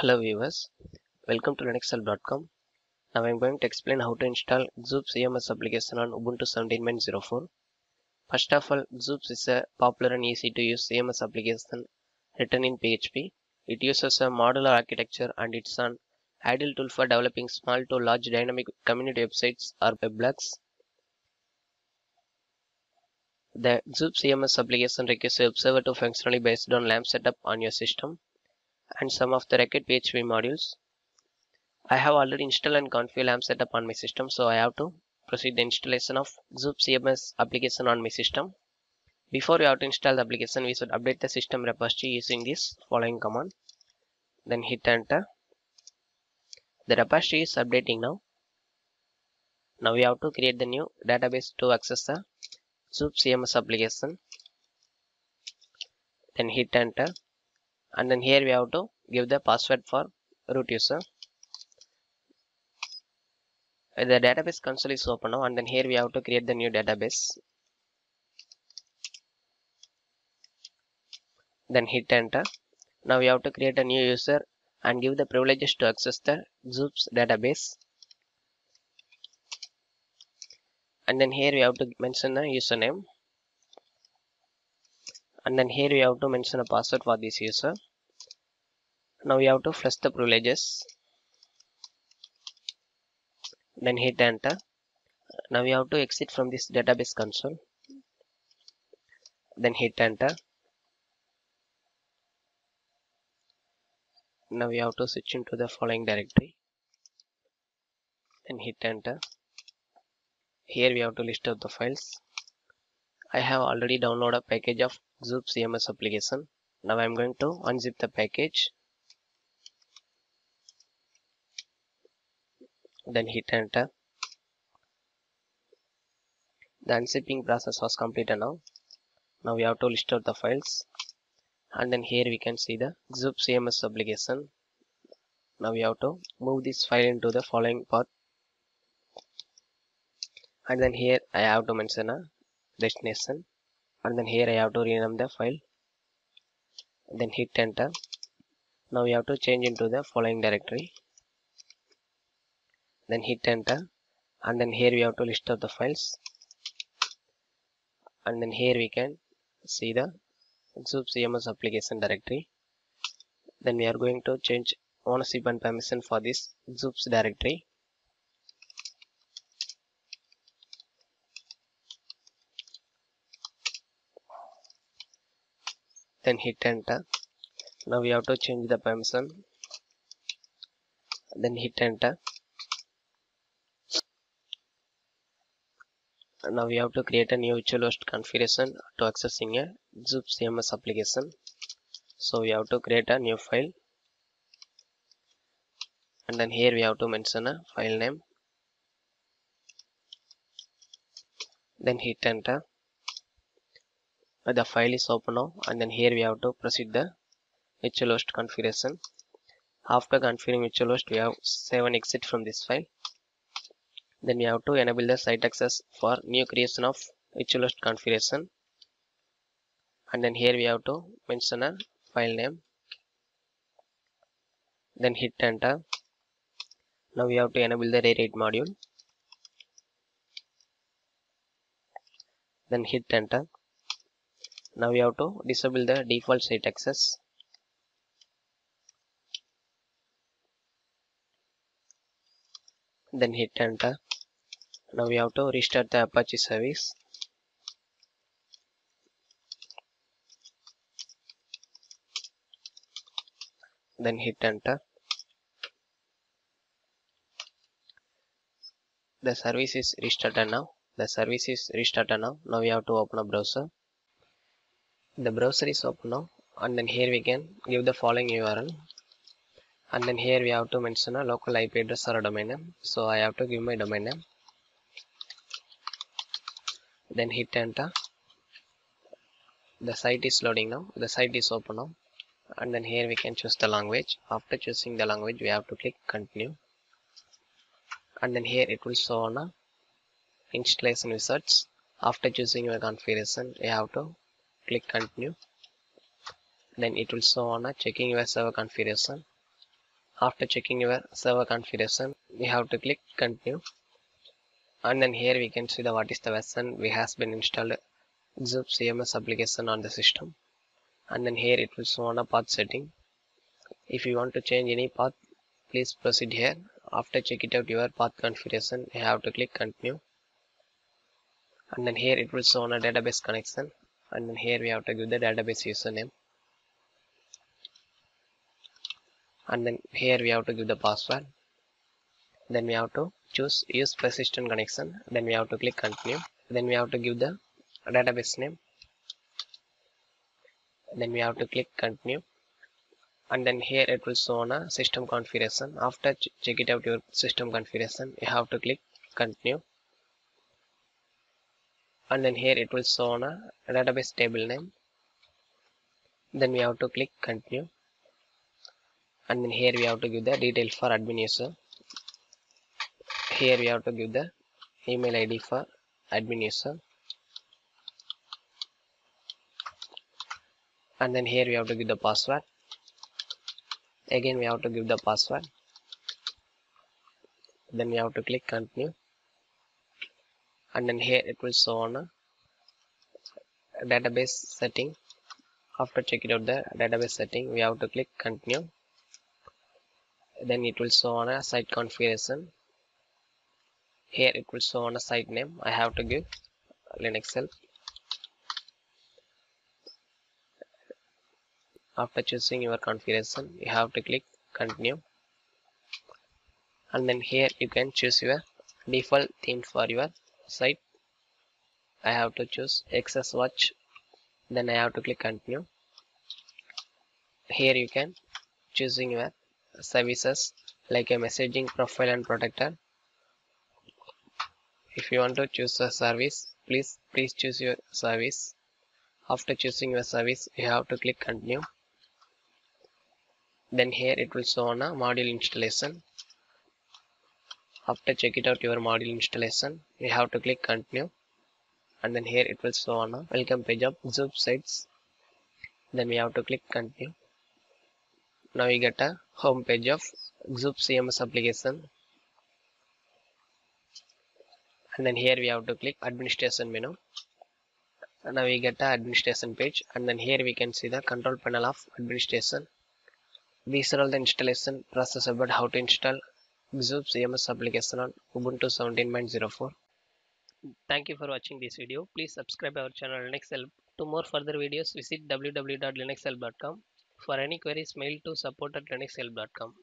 Hello viewers, welcome to linuxhelp.com. Now I'm going to explain how to install Xoops CMS application on Ubuntu 17.04. First of all, Xoops is a popular and easy to use CMS application written in PHP. It uses a modular architecture and it's an ideal tool for developing small to large dynamic community websites or web blogs. The Xoops CMS application requires a observer to functionally based on LAMP setup on your system and some of the required PHP modules. I have already installed and configured LAMP setup on my system, so I have to proceed the installation of Xoops CMS application on my system. Before we have to install the application, we should update the system repository using this following command. Then hit enter. The repository is updating now. Now we have to create the new database to access the Xoops CMS application. Then hit enter and then here we have to give the password for root user. The database console is open now and then here we have to create the new database. Then hit enter. Now we have to create a new user and give the privileges to access the Xoops database. And then here we have to mention a username and then here we have to mention a password for this user. Now we have to flush the privileges. Then hit enter. Now we have to exit from this database console. Then hit enter. Now we have to switch into the following directory. Then hit enter. Here we have to list out the files. I have already downloaded a package of Xoops CMS application. Now I am going to unzip the package. Then hit enter. The unzipping process was completed now. Now we have to list out the files. And then here we can see the Xoops CMS application. Now we have to move this file into the following path. And then here I have to mention a destination and then here I have to rename the file. Then hit enter. Now we have to change into the following directory. Then hit enter. And then here we have to list out the files. And then here we can see the Xoops CMS application directory. Then we are going to change ownership and permission for this Xoops directory then hit enter now we have to change the permission. Then hit enter now we have to create a new host configuration to accessing a Xoops cms application. So we have to create a new file. And then here we have to mention a file name. Then hit enter Uh, the file is open now and then here we have to proceed the virtual host configuration. After configuring virtual host we have save and exit from this file. Then we have to enable the site access for new creation of virtual host configuration. And then here we have to mention a file name. Then hit enter. Now we have to enable the rewrite module. Then hit enter now we have to disable the default site access. Then hit enter. Now we have to restart the apache service. Then hit enter. The service is restarted now. The service is restarted now. Now we have to open a browser the browser is open now and then here we can give the following url and then here we have to mention a local ip address or a domain name. So i have to give my domain name. Then hit enter. The site is loading now. The site is open now. And then here we can choose the language. After choosing the language we have to click continue. And then here it will show on a installation results. After choosing your configuration you have to click continue. Then it will show on a checking your server configuration. After checking your server configuration we have to click continue. And then here we can see the what is the version we has been installed. Xoop CMS application on the system. And then here it will show on a path setting. If you want to change any path please proceed here. After check it out your path configuration you have to click continue. And then here it will show on a database connection and then here we have to give the database username. And then here we have to give the password. Then we have to choose use persistent connection. Then we have to click continue. Then we have to give the database name. Then we have to click continue. And then here it will show on a system configuration. After ch check it out your system configuration you have to click continue and then here it will show on a database table name. Then we have to click continue. And then here we have to give the details for admin user here we have to give the email id for admin user and then here we have to give the password. Again we have to give the password. Then we have to click continue and then here it will show on a database setting. After check it out the database setting we have to click continue. Then it will show on a site configuration. Here it will show on a site name. I have to give Linux help. After choosing your configuration you have to click continue. And then here you can choose your default theme for your site. I have to choose XS watch. Then I have to click continue. Here you can choosing your services like a messaging profile and protector. If you want to choose a service please please choose your service. After choosing your service you have to click continue. Then here it will show on a module installation after check it out your module installation you have to click continue. And then here it will show on a welcome page of Xoop sites. Then we have to click continue. Now we get a home page of Xoop CMS application. And then here we have to click administration menu. And now we get the administration page. And then here we can see the control panel of administration. These are all the installation process about how to install Xoop CMS application on Ubuntu 17.04 thank you for watching this video please subscribe our channel Linux Help to more further videos visit www.linuxhelp.com for any queries mail to support at linuxhelp.com